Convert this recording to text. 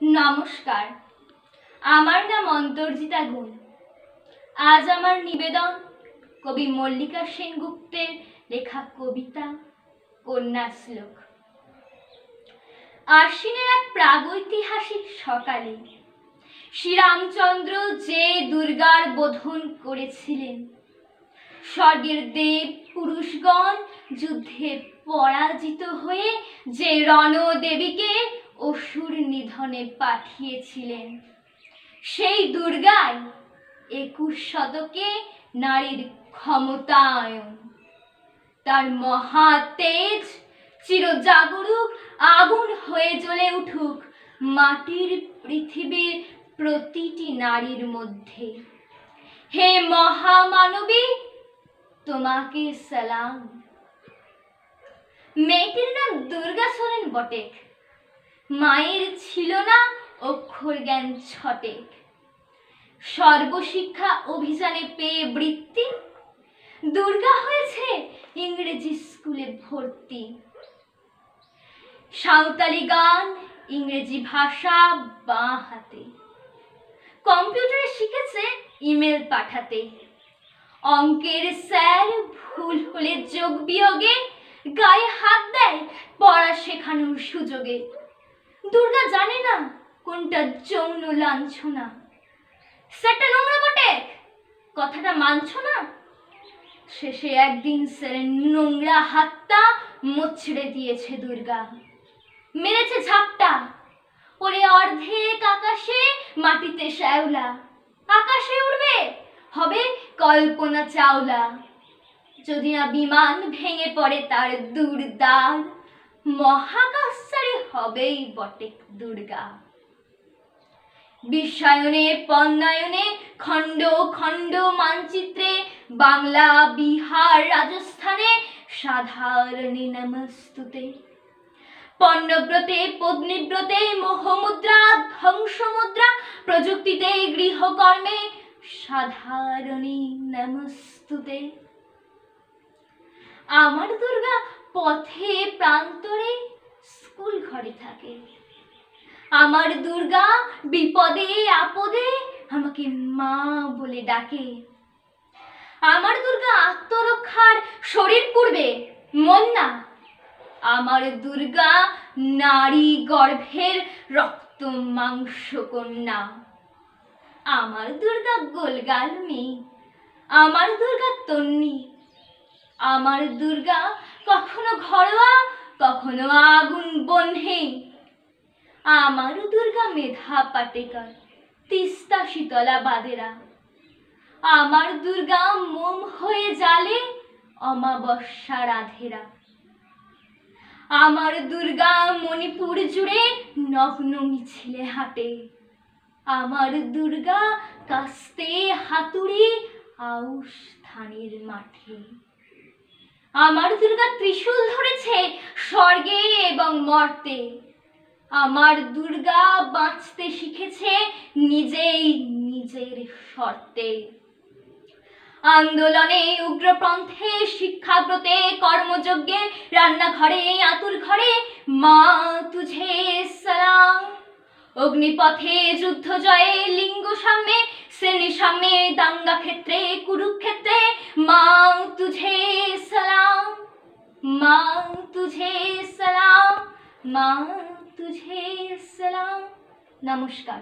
নমস্কার। আমার নাম অন্তর্জিতা গুণ। আজ আমার নিবেদন কবি মল্লিকা সেনগুপ্তের লেখা কবিতা কন্যা শ্লোক আশ্বিনের এক প্রাগৈতিহাসিক সকালে শ্রীরামচন্দ্র যে দুর্গার বোধন করেছিলেন, স্বর্গের দেব পুরুষগণ যুদ্ধে পরাজিত হয়ে যে রণদেবীকে অসুর নিধনে পাঠিয়েছিলেন। সেই দুর্গায় একুশ শতকে নারীর ক্ষমতায়ন। তার মহা তেজ চিরজাগরুক, আগুন হয়ে জ্বলে উঠুক মাটির পৃথিবীর প্রতিটি নারীর মধ্যে। হে মহামানবী, তোমাকে সালাম। মেয়েটির নাম দুর্গা সোরেন বটেক। মায়ের ছিল না অক্ষর জ্ঞান ছটেক সর্বশিক্ষা অভিযানে পেয়ে বৃত্তি। দুর্গা হয়েছে ইংরেজি স্কুলে ভর্তি। সাঁওতালি গান, ইংরেজি ভাষা বাঁ হাতে। কম্পিউটারে শিখেছে ইমেল পাঠাতে। অঙ্কের স্যার ভুল হলে যোগ বিয়োগে, গায়ে হাত দেয় পড়া শেখানোর সুযোগে। দুর্গা জানে না কোনটা যৌন লাঞ্ছনা। স্যারটা নোংরা বটে। কথাটা মানছো না? শেষে একদিন স্যারের নোংরা হাতটা মোছড়ে দিয়েছে দুর্গা। মেরেছে ঝাপটা। ওরে অর্ধেক আকাশে মাটিতে শ্যাওলা। আকাশে উড়বে, হবে কল্পনা চাওলা। যদি না বিমান ভেঙে পড়ে তার দুর্দার মহাকাশচারী হবেই বটে দুর্গা। বিশ্বায়নে পণ্যায়নে খণ্ড খণ্ড মানচিত্রে, বাংলা, বিহার, রাজস্থানে, সাধারণী নমস্তুতে। পণ্যব্রতে পত্নীব্রতে মোহমুদ্রা, ধ্বংসমুদ্রা, প্রযুক্তিতে, গৃহকর্মে, সাধারণী নমস্তুতে। আমার দুর্গা পথে, প্রান্তরে স্কুল ঘরে থাকে। আমার দুর্গা বিপদে, আপদে আমাকে মা বলে ডাকে। আমার দুর্গা আত্মরক্ষার শরীর পূর্বে মন না। আমার দুর্গা নারী গর্ভের রক্ত মাংস কন্যা। আমার দুর্গা গোলগাল মেয়ে, আমার দুর্গা তন্নি। আমার দুর্গা কখনো ঘরোয়া কখনো আগুন বন্ধে। আমারও দুর্গা মেধা পাটেকর, তিস্তা শীতলা বাদেরা। আমার দুর্গা মোম হয়ে জালে অমাবস্যা রাধেরা। আমার দুর্গা মণিপুর জুড়ে নগ্ন মিছিলে হাঁটে। আমার দুর্গা কাস্তে হাতুড়ি আউশ ধানের মাঠে। আমার দুর্গা ত্রিশূল ধরেছে স্বর্গে এবং মর্তে। আমার দুর্গা বাঁচতে শিখেছে নিজেই নিজের শর্তে। আন্দোলনে উগ্রপন্থে, শিক্ষাব্রতে, কর্মযজ্ঞে, রান্নাঘরে, আতুর ঘরে, মা তুঝে সালাম। অগ্নিপথে যুদ্ধ জয়ে লিঙ্গ সামনে শ্রেণি সামনে দাঙ্গা ক্ষেত্রে, কুরুক্ষেত্রে। মা তুঝে সালাম, মা তুঝে সালাম, মা তুঝে সালাম। নমস্কার।